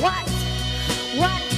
What? What